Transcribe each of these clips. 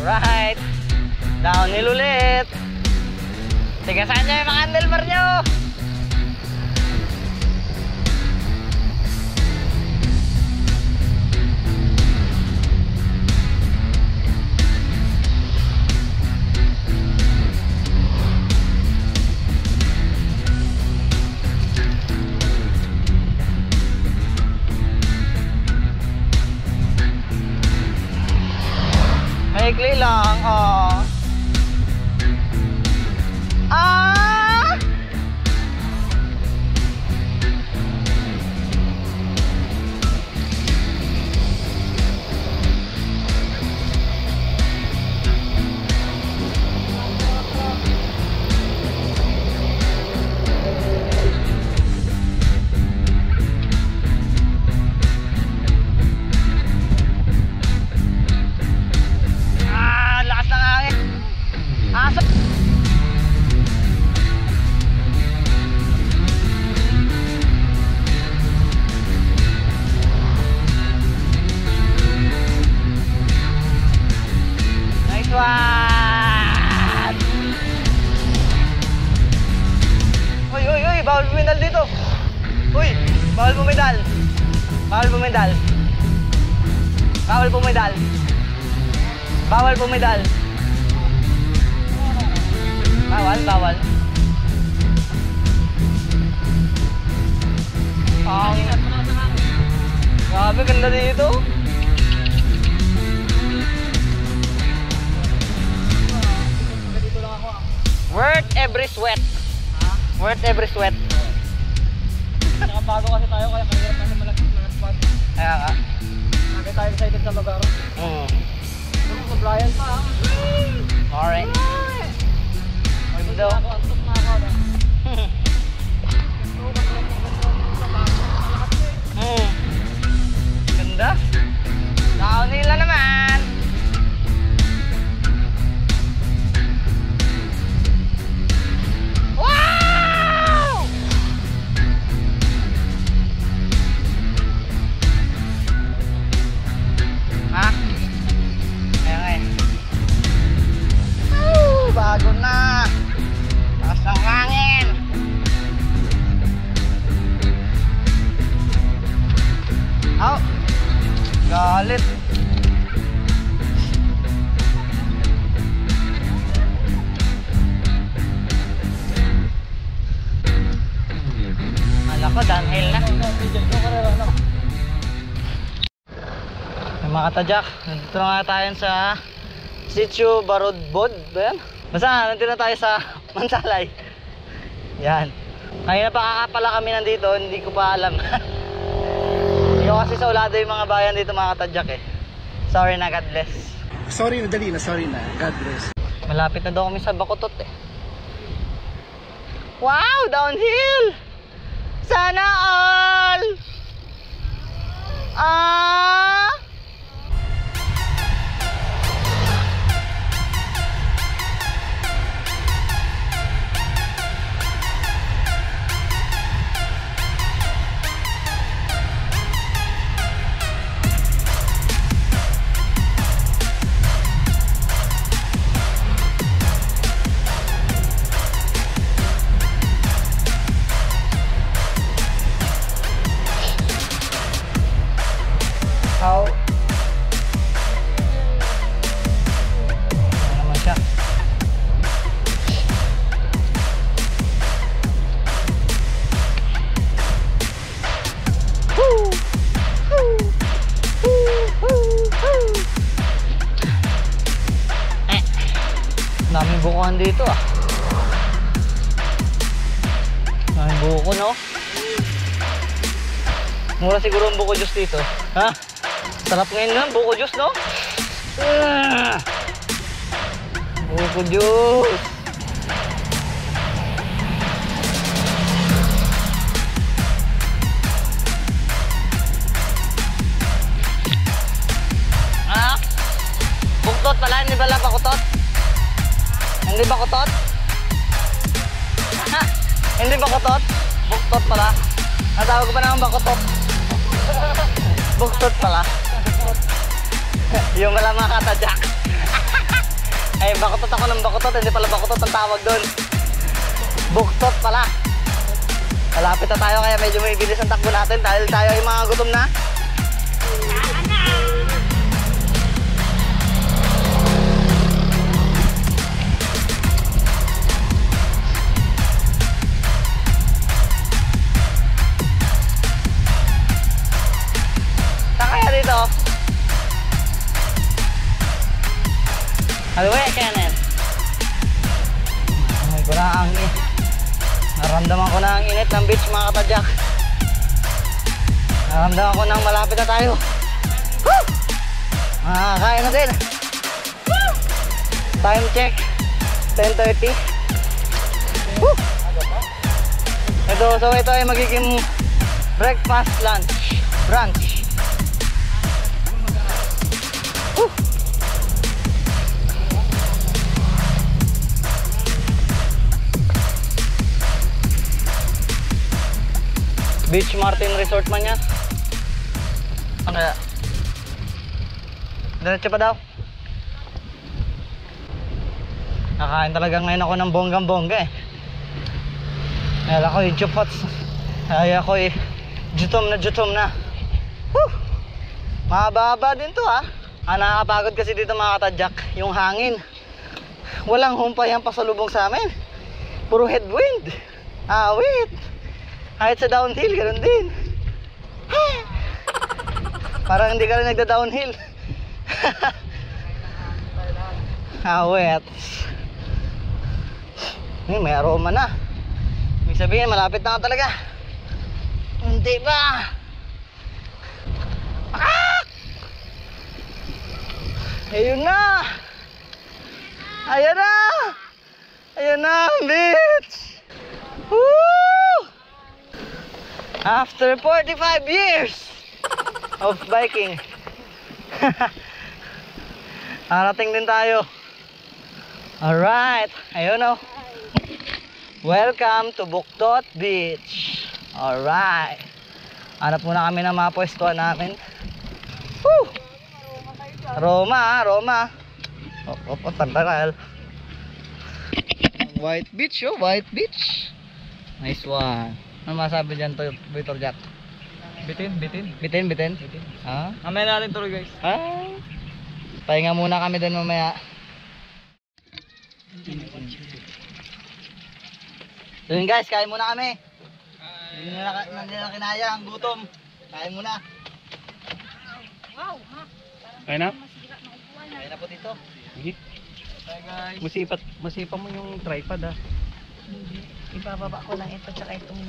Alright. Downhill ulit. Tigasan nyo yung mga handlebar nyo. Maikli lang, oh. Bawal bumidal dito. Uy, bawal bumidal. Bawal bumidal. Bawal bumidal. Bawal pumedal. Bawal, bawal. Ang... Grabe, ganda dito. Worth every sweat. Worth every sweat. Nakabago kasi tayo kaya mahirap kasi malagit mga spot. Kaya nga. Lagi tayo excited sa lugar. Mm. Ano sa Brian pa ah. Alright. Ay, Ganda. Downhill na. Mga katadyak, nandito na nga tayo sa Sitio Barodbod ba yan? Basta nandito na tayo sa Mansalay. Yan. Kanina pa kakapala kami nandito, hindi ko pa alam. hindi ko kasi sa ulado yung mga bayan dito mga katadyak eh. Sorry na, God bless. Sorry na, dali na, sorry na. God bless. Malapit na daw kami sa Bakutot eh. Wow! Downhill! Sana all! Bukuhan dito ah. Daming buko no? Mura siguro ang buko juice dito. Ha? Sarap ngayon nun, buko juice, no? Ah! Buko juice. Ah? Buktot pala, hindi pala bakutot? Hindi bakutot? Ha? Hindi bakutot? Buktot pala. Natawag ko pa naman bakutot. Buktot pala. Yung wala mga katadyak. Bakutot ako ng bakutot, hindi pala bakutot ang tawag doon. Buktot pala. Malapit na tayo kaya medyo may bilis ang takbo natin dahil tayo ay mga gutom na. Halwe, Kenneth. Amoy ko na ang init. Naramdaman ko na ang init ng beach mga katadyak. Naramdaman ko nang malapit na tayo. Woo! Makakain na din. Time check. 10.30. Woo! Ito, so ito ay magiging breakfast, lunch, brunch. Beach Martin Resort man yan. Ano kaya? Diretso pa daw. Nakain talaga ngayon ako ng bonggang bongga eh. Kaya ako yung chupots. Kaya ako eh. Jutom na jutom na. Whew! Mahaba-haba din to ah. Ang nakakapagod kasi dito mga katadyak, yung hangin. Walang humpay ang pasalubong sa amin. Puro headwind. Ah. Kahit sa downhill, ganun din. Parang hindi ka rin nagda-downhill. Awet. Ay, may aroma na. Ibig sabihin, malapit na talaga. Hindi ba? Ah! Ayun na! Ayun na! Ayun na, beach! Woo! After 45 years of biking. Arating din tayo. Alright. Ayun o. Welcome to Buktot Beach. Alright. Hanap muna kami ng mga pwestuhan namin. Woo! Roma, Roma. Oh, oh, oh, tantaral. White beach, oh, white beach. Nice one. Ano masabi dyan, to, Victor Jack? Bitin, bitin. Bitin, bitin. Bitin. Ah? Mamaya natin tuloy guys. Ah? Pahinga muna kami din mamaya. So yun guys, kain muna kami. Hindi na, hindi na kinaya ang gutom. Kain muna. Kaya na? Kain na po dito. Sige. Bye guys. Masipat, masipa mo yung tripod ah. Ibababa ko lang ito tsaka itong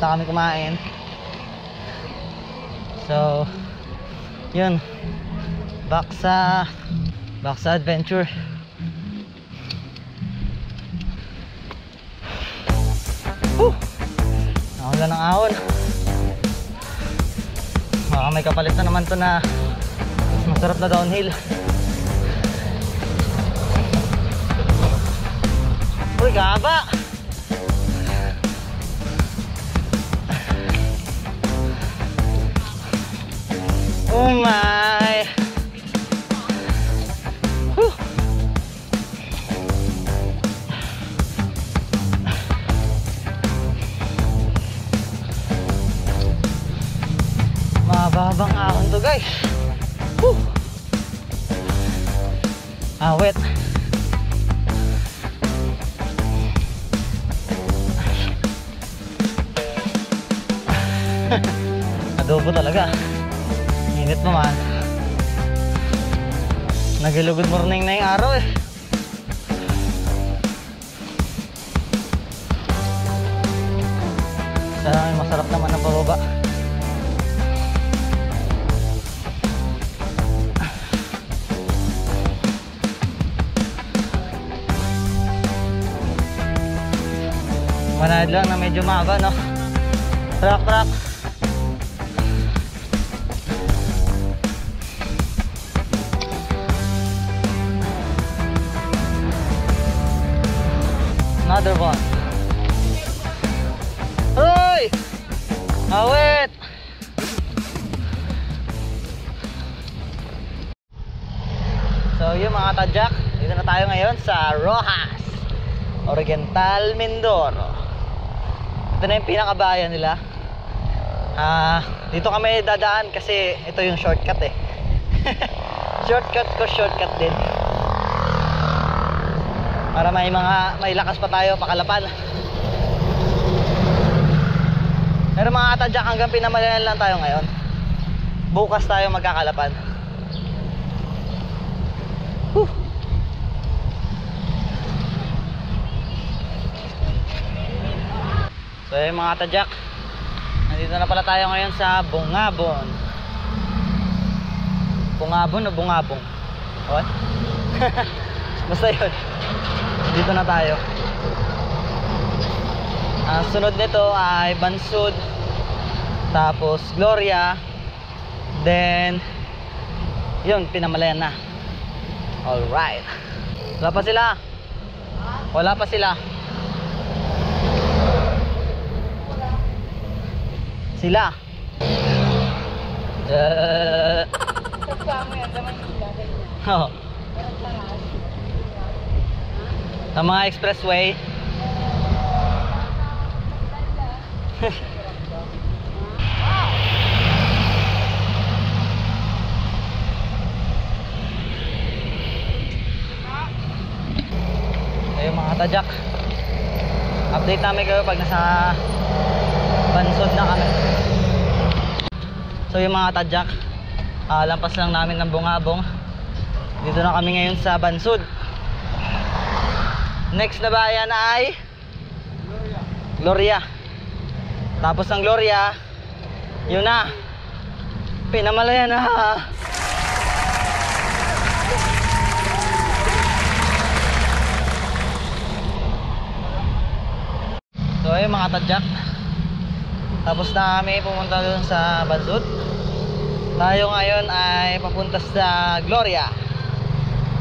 na kami kumain. So, yun. Back sa back sa adventure. Ahon lang ng ahon. Baka may kapalit na naman to na masarap na downhill. Uy, gaba! My! Whew. Mababang ahon to guys. Whew. Awet. Adobo talaga. Init naman. Nag-hello good morning na yung araw eh. Sana may masarap naman na pababa. Manahid lang na medyo mahaba no. Truck, truck. Another one. Hoy! Awit! So yun mga tadyak, dito na tayo ngayon sa Rojas, Oriental Mindoro. Ito na yung pinakabayan nila. Ah, dito kami dadaan kasi ito yung shortcut eh. shortcut ko, shortcut din. Para may mga may lakas pa tayo pakalapan. Pero mga katadyak hanggang pinamalayan lang tayo ngayon. Bukas tayo magkakalapan. Whew. So yun mga katadyak. Nandito na pala tayo ngayon sa Bungabon. Bungabon o Bungabong? What? Basta yun. Dito na tayo. Ang sunod nito ay Bansud. Tapos Gloria. Then yun, pinamalayan na. Alright. Wala pa sila. Wala pa sila. Sila. Uh, oh. Sa mga expressway. Ayun mga tadyak. Update namin kayo pag nasa bansod na kami. So yung mga tadyak, ah, lampas lang namin ng bungabong. Dito na kami ngayon sa bansod. Next na bayan ay Gloria. Tapos ng Gloria, yun na. Pinamalayan na. So ayun mga tadyak. Tapos na kami pumunta doon sa Bansud. Tayo ngayon ay papunta sa Gloria.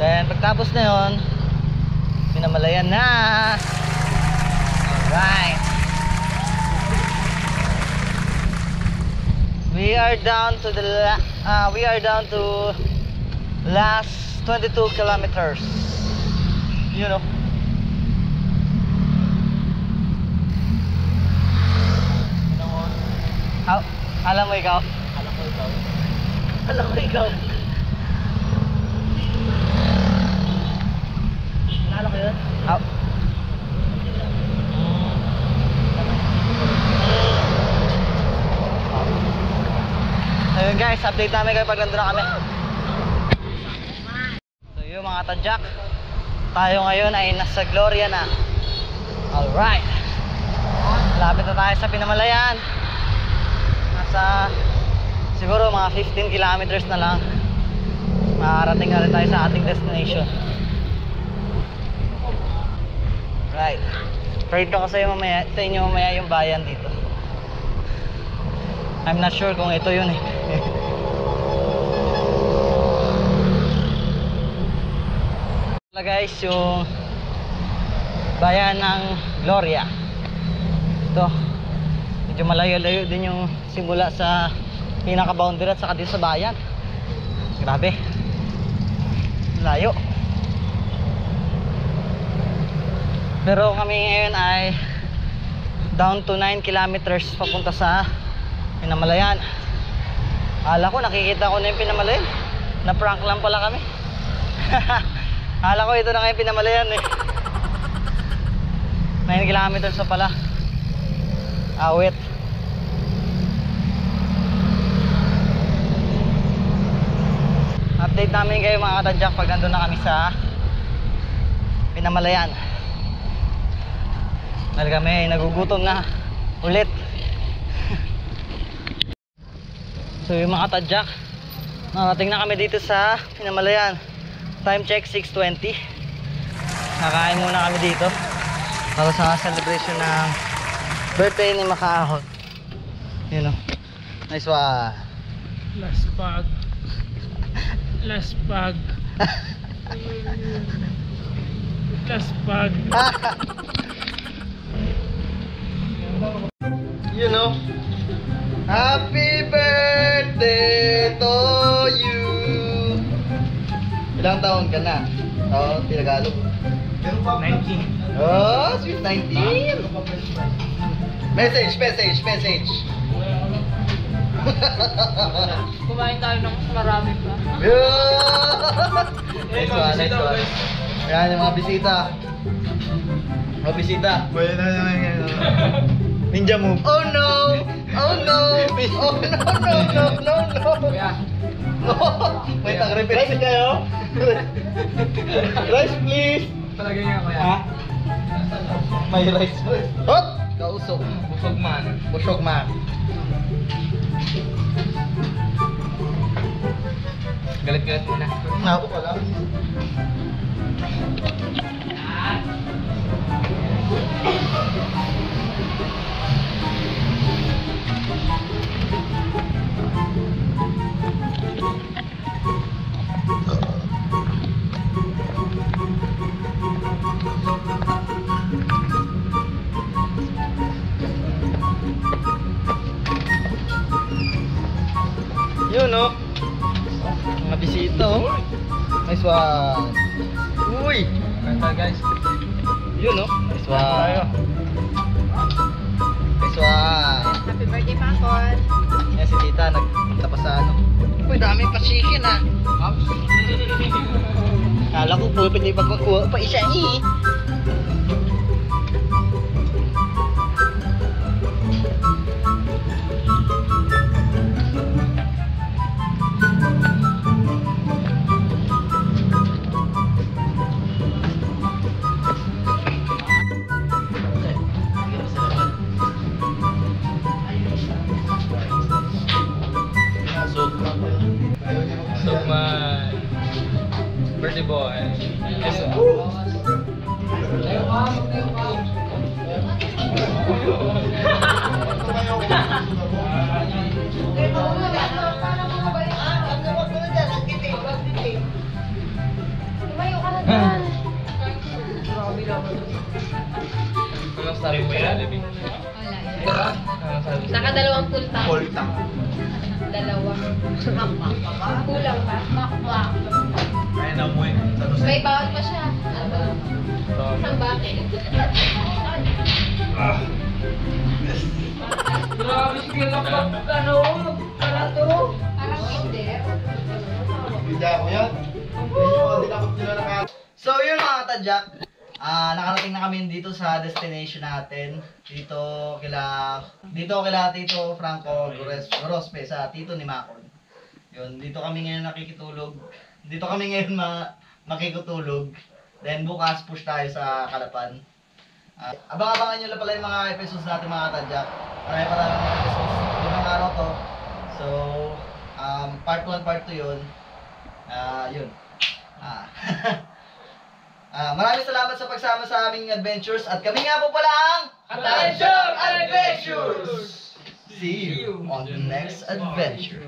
Then pagtapos na yun, pinamalayan na. Alright. We are down to the uh, we are down to last 22 kilometers. You know. Al alam mo ikaw? Alam mo ikaw. Alam mo ikaw. Nalo ko yun? Aw. Ayun guys, update namin kayo pag nandun na kami. So yun mga tadyak, tayo ngayon ay nasa Gloria na. Alright. Lapit na tayo sa Pinamalayan. Nasa siguro mga 15 kilometers na lang. Makarating na rin tayo sa ating destination. Right. Trade ko kasi mamaya, sa inyo mamaya yung bayan dito. I'm not sure kung ito yun eh. Wala guys, yung bayan ng Gloria. Ito. Medyo malayo-layo din yung simula sa pinaka-boundary at saka dito sa bayan. Grabe. Layo. Pero kami ngayon ay down to 9 kilometers papunta sa Pinamalayan. Akala ko nakikita ko na yung Pinamalayan. Na prank lang pala kami. Akala ko ito na nga yung Pinamalayan eh. 9 kilometers na pala. Awit. Update namin kayo mga katadyak pag nandun na kami sa Pinamalayan. Dahil kami nagugutom na ulit. so yung mga katadyak, narating na kami dito sa Pinamalayan. Time check 6.20. Nakain muna kami dito para sa celebration ng birthday ni Makaahon. Yun o. Nice one. Last pag. Last pag. Last pag. you know. Happy birthday to you. Ilang taon ka na? Oo, oh, Tagalog. 19. Oh, sweet 19. Message, message, message. Kumain tayo ng marami pa. Yeah! nice one, nice one. Ayan yung mga bisita. Mga bisita. Pwede na naman yan. Ninja move. Oh no! Oh no! Oh no, no, no, no, no! No! Wait, ang repeat. Rice kayo? rice please! Palagay nga kuya. Ha? May rice. Hot! Kausok. Busog man. Busog man. Galit-galit muna. Ako pala. Yun oh. Mga bisita oh. Nice one. Uy! Kanta guys. Yun oh. Nice one. One. Happy birthday, Pakon! Yan si tita nagpunta pa sa ano. Uy, dami pa chicken ah. Kala ko po pwede magkukuha pa isa eh. Mo yan? Wala Ano sabi mo? Nakadalawang full tank. Dalawa. Kulang pa. Makwa. Kaya na mo eh. May bawal pa siya. Isang bakit. Grabe sige lang pa. Ano? Para to? Parang kinder. So yun mga tadyak, ah nakarating na kami dito sa destination natin. Dito kila dito kila Tito Franco Gorospe sa Tito ni Macon. Yun, dito kami ngayon nakikitulog. Dito kami ngayon ma makikutulog. Then bukas push tayo sa Kalapan. Ah, abang-abangan nyo lang pala yung mga episodes natin mga katadyak. Marami pa tayo mga episodes. Limang araw to. So, um, part 1, part 2 yun. Ah, yun. Ah. Ah, maraming salamat sa pagsama sa aming adventures at kami nga po pala ang Attention Adventures! See you on the next adventure.